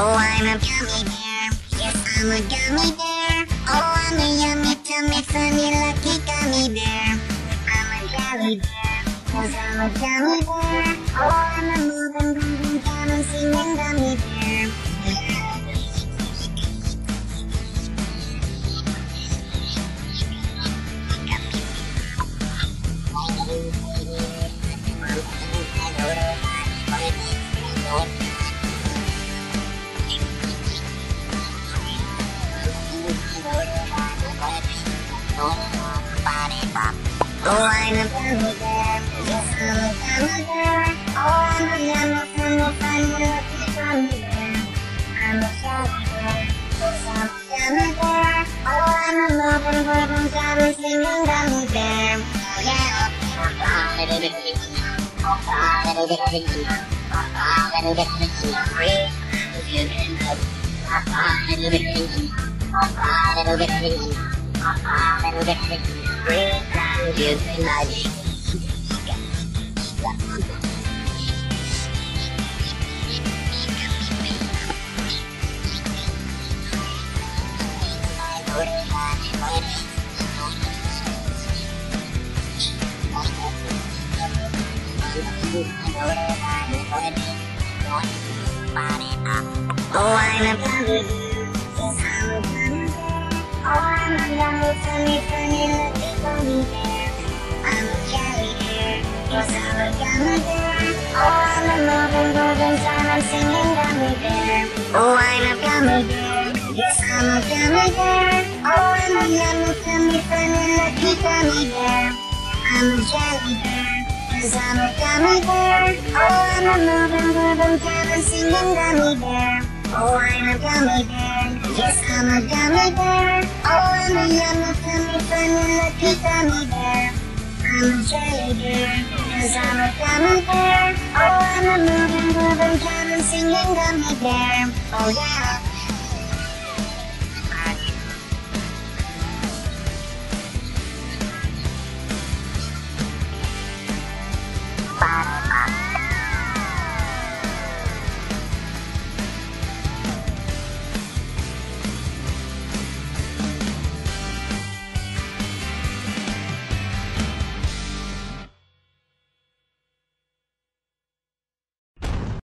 I'm a gummy bear. Yes, I'm a gummy bear. Oh, I'm a yummy, tummy, funny, lucky gummy bear. I'm a jelly bear. Cause I'm a gummy bear. Oh, I'm a moving, grooving, jamming, singing gummy bear. Gummy bear. I'm a jelly bear. Yes, I'm a damn bear, I'm a gummy bear. I'm a shell bear, the sound and bear, oh, I'm a moving, grooving, jamming, singing. Oh, yeah. Oh, I'm a gummy bear. Yes, I'm a gummy bear. Oh, I'm a yummy, funny, funny, lucky gummy Oh, I'm a moving, gummy bear. Oh, gummy. Yes, I'm a gummy bear. Oh, I'm a yummy, funny, funny, lucky gummy bear. I'm a jelly bear. I'm a gummy bear. Oh, I'm a moving, grooving, jamming, singing gummy bear. Oh, I'm a gummy bear. Yes, I'm a gummy bear. Oh, I'm a yummy, funny, funny, lucky gummy bear. I'm a jelly bear. Cause I'm a gummy bear. Oh, I'm a moving, grooving, jamming, singing gummy bear. Oh, yeah.